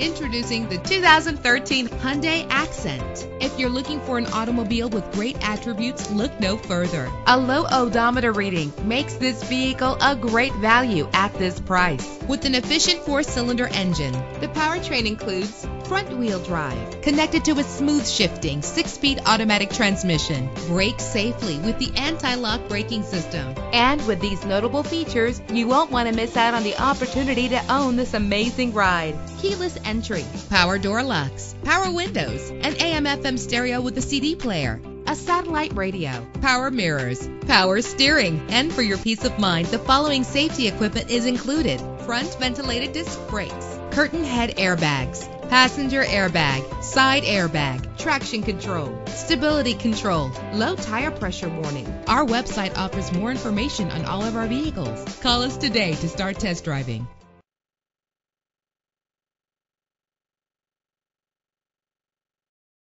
Introducing the 2013 Hyundai Accent. If you're looking for an automobile with great attributes, look no further. A low odometer reading makes this vehicle a great value at this price. With an efficient four-cylinder engine, the powertrain includes front-wheel drive connected to a smooth shifting six-speed automatic transmission. Brake safely with the anti-lock braking system. And with these notable features, you won't want to miss out on the opportunity to own this amazing ride. Keyless entry, power door locks, power windows, an AM FM stereo with a CD player, a satellite radio, power mirrors, power steering, and for your peace of mind, the following safety equipment is included. Front ventilated disc brakes, curtain head airbags, passenger airbag, side airbag, traction control, stability control, low tire pressure warning. Our website offers more information on all of our vehicles. Call us today to start test driving.